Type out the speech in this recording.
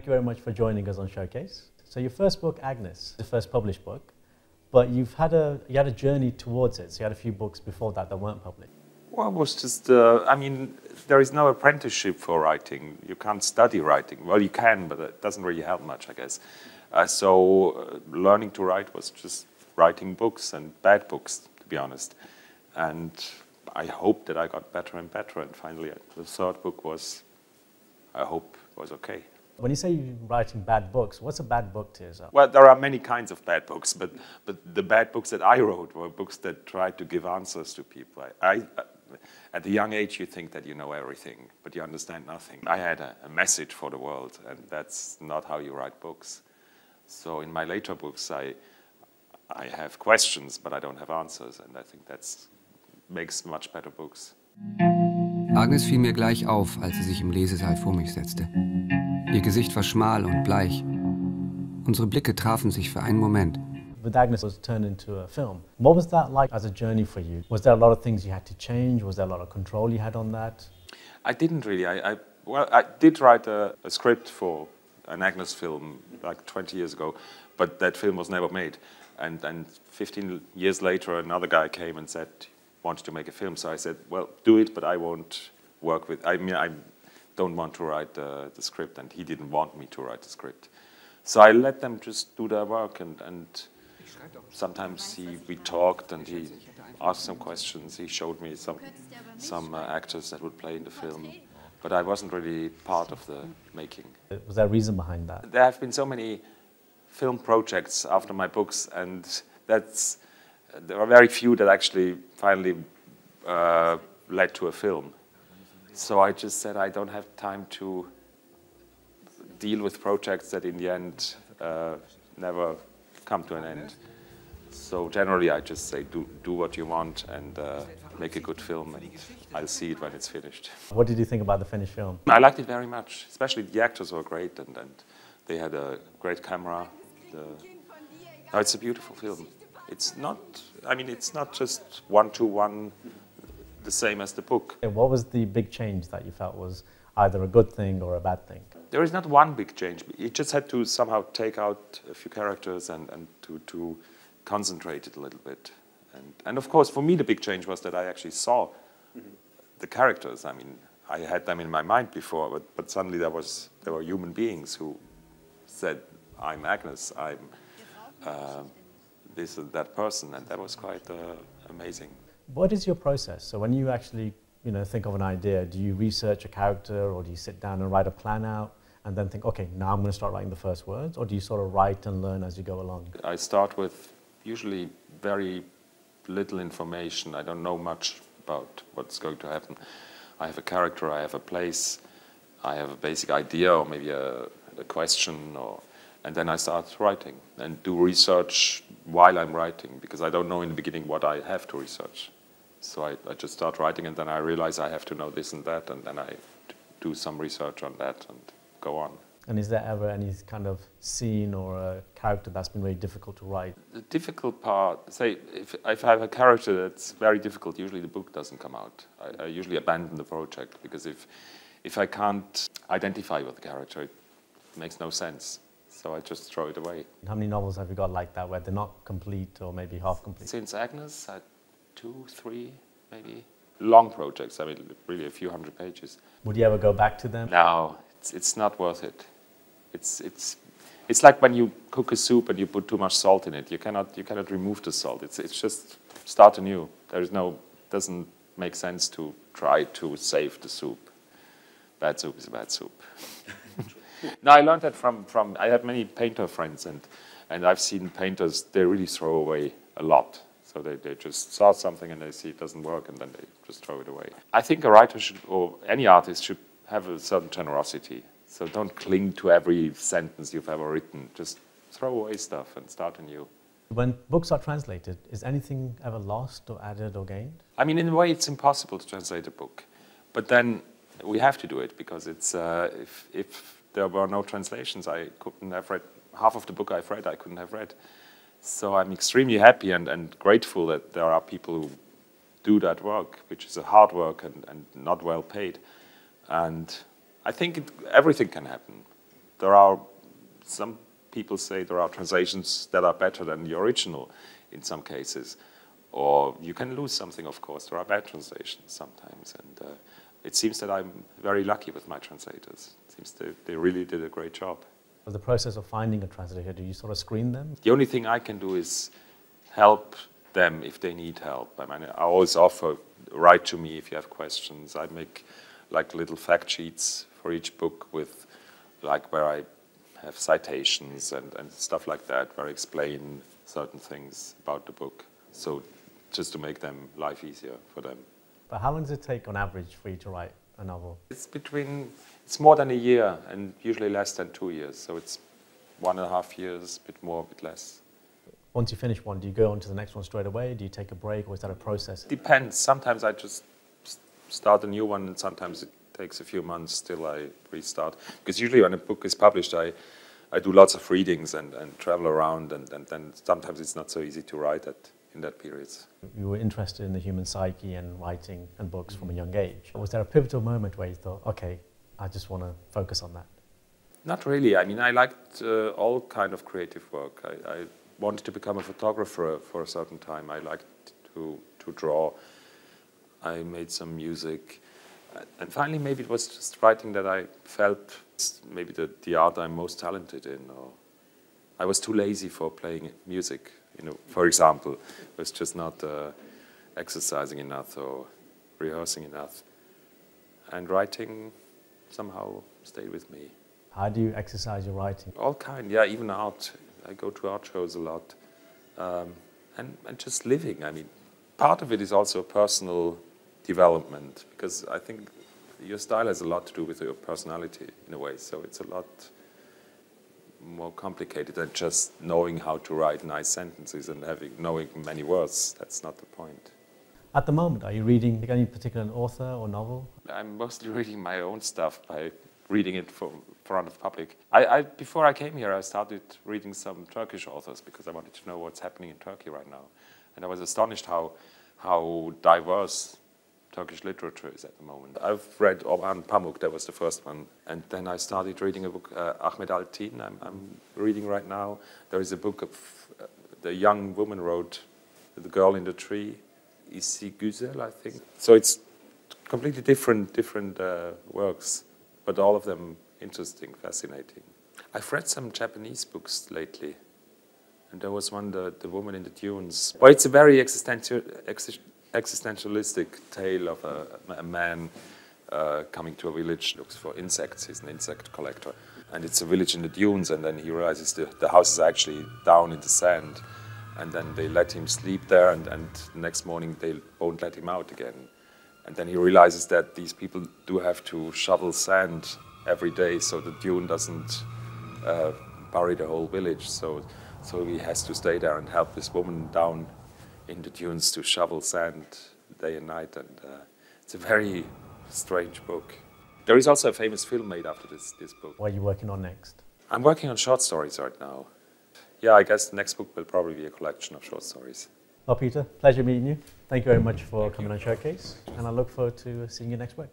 Thank you very much for joining us on Showcase. So your first book, Agnes, the first published book, but you've had a you had a journey towards it. So you had a few books before that that weren't published. Well, it was just, uh, I mean, there is no apprenticeship for writing. You can't study writing. Well, you can, but it doesn't really help much, I guess. Uh, so uh, learning to write was just writing books and bad books, to be honest. And I hope that I got better and better. And finally, uh, the third book was, I hope, was okay. When you say you're writing bad books, what's a bad book to yourself? Well, there are many kinds of bad books, but, but the bad books that I wrote were books that tried to give answers to people. I, I, at a young age, you think that you know everything, but you understand nothing. I had a, a message for the world, and that's not how you write books. So in my later books, I, I have questions, but I don't have answers, and I think that makes much better books. Agnes fiel mir gleich auf, als sie sich im Lesesaal vor mich setzte. Ihr Gesicht war schmal und bleich. Unsere Blicke trafen sich für einen Moment. With Agnes was turned into a film. What was that like as a journey for you? Was there a lot of things you had to change? Was there a lot of control you had on that? I didn't really. I, I well, I did write a, a script for an Agnes film like 20 years ago, but that film was never made. And, and 15 years later, another guy came and said, wanted to make a film. So I said, well, do it, but I won't work with, I mean, I don't want to write the, the script, and he didn't want me to write the script. So I let them just do their work, and, and sometimes he, we talked, and he asked some questions. He showed me some, some uh, actors that would play in the film, but I wasn't really part of the making. Was there a reason behind that? There have been so many film projects after my books, and that's there are very few that actually finally uh, led to a film. So I just said I don't have time to deal with projects that in the end uh, never come to an end. So generally I just say do, do what you want and uh, make a good film and I'll see it when it's finished. What did you think about the finished film? I liked it very much, especially the actors were great and, and they had a great camera. The, no, it's a beautiful film. It's not, I mean, it's not just one to one the same as the book. What was the big change that you felt was either a good thing or a bad thing? There is not one big change. You just had to somehow take out a few characters and, and to, to concentrate it a little bit. And, and of course, for me, the big change was that I actually saw the characters. I mean, I had them in my mind before, but, but suddenly there, was, there were human beings who said, I'm Agnes, I'm uh, this and that person, and that was quite uh, amazing. What is your process? So when you actually you know, think of an idea, do you research a character or do you sit down and write a plan out and then think, okay, now I'm going to start writing the first words? Or do you sort of write and learn as you go along? I start with usually very little information. I don't know much about what's going to happen. I have a character, I have a place, I have a basic idea or maybe a, a question or and then I start writing and do research while I'm writing because I don't know in the beginning what I have to research. So I, I, just start writing, and then I realize I have to know this and that, and then I do some research on that and go on. And is there ever any kind of scene or a character that's been very difficult to write? The difficult part, say, if, if I have a character that's very difficult, usually the book doesn't come out. I, I usually abandon the project because if, if I can't identify with the character, it makes no sense. So I just throw it away. How many novels have you got like that where they're not complete or maybe half complete? Since Agnes, I two, three, maybe. Long projects, I mean, really a few hundred pages. Would you ever go back to them? No, it's, it's not worth it. It's, it's, it's like when you cook a soup and you put too much salt in it. You cannot, you cannot remove the salt. It's, it's just start anew. There is no, doesn't make sense to try to save the soup. Bad soup is a bad soup. no, I learned that from, from, I have many painter friends and, and I've seen painters, they really throw away a lot. So they, they just start something and they see it doesn't work and then they just throw it away. I think a writer should, or any artist should have a certain generosity. So don't cling to every sentence you've ever written. Just throw away stuff and start anew. When books are translated, is anything ever lost or added or gained? I mean, in a way, it's impossible to translate a book. But then we have to do it because it's, uh, if, if there were no translations, I couldn't have read half of the book I've read, I couldn't have read. So I'm extremely happy and, and grateful that there are people who do that work, which is a hard work and, and not well paid. And I think it, everything can happen. there are some people say there are translations that are better than the original in some cases. Or you can lose something, of course. There are bad translations sometimes. And uh, it seems that I'm very lucky with my translators. It seems they, they really did a great job. The process of finding a translator, do you sort of screen them? The only thing I can do is help them if they need help. I mean, I always offer, write to me if you have questions. I make like little fact sheets for each book with like where I have citations and, and stuff like that, where I explain certain things about the book. So just to make them life easier for them. But how long does it take on average for you to write a novel? It's between, it's more than a year and usually less than two years. So it's one and a half years, a bit more, a bit less. Once you finish one, do you go on to the next one straight away? Do you take a break or is that a process? Depends. Sometimes I just start a new one and sometimes it takes a few months till I restart. Because usually when a book is published, I, I do lots of readings and, and travel around and, and then sometimes it's not so easy to write at in that period. You were interested in the human psyche and writing and books from a young age. Was there a pivotal moment where you thought, okay, I just want to focus on that? Not really. I mean, I liked uh, all kind of creative work. I, I, wanted to become a photographer for a certain time. I liked to, to draw. I made some music. And finally, maybe it was just writing that I felt maybe the, the art I'm most talented in. Or I was too lazy for playing music you know, for example, was just not uh, exercising enough or rehearsing enough. And writing somehow stayed with me. How do you exercise your writing? All kind, yeah, even art. I go to art shows a lot. Um, and, and just living. I mean, part of it is also personal development because I think your style has a lot to do with your personality in a way. So it's a lot more complicated than just knowing how to write nice sentences and having knowing many words. That's not the point. At the moment, are you reading any particular author or novel? I'm mostly reading my own stuff by reading it for front of public. I, I, before I came here, I started reading some Turkish authors because I wanted to know what's happening in Turkey right now, and I was astonished how how diverse Turkish literature is at the moment. I've read Orhan Pamuk, that was the first one, and then I started reading a book, uh, Ahmet Altan, I'm, I'm, reading right now. There is a book of uh, the young woman wrote, The Girl in the Tree, İşigüzel, I think. So it's completely different, different uh, works, but all of them interesting, fascinating. I've read some Japanese books lately, and there was one, The, the Woman in the Dunes. Well, it's a very existential, existentialistic tale of a, a man uh, coming to a village, looks for insects, he's an insect collector. And it's a village in the dunes, and then he realizes the, the house is actually down in the sand. And then they let him sleep there, and, and the next morning they won't let him out again. And then he realizes that these people do have to shovel sand every day so the dune doesn't uh, bury the whole village. So, so he has to stay there and help this woman down in the dunes to shovel sand day and night, and uh, it's a very strange book. There is also a famous film made after this, this book. What are you working on next? I'm working on short stories right now. Yeah, I guess the next book will probably be a collection of short stories. Well, Peter, pleasure meeting you. Thank you very much for coming on Showcase, and I look forward to seeing your next work.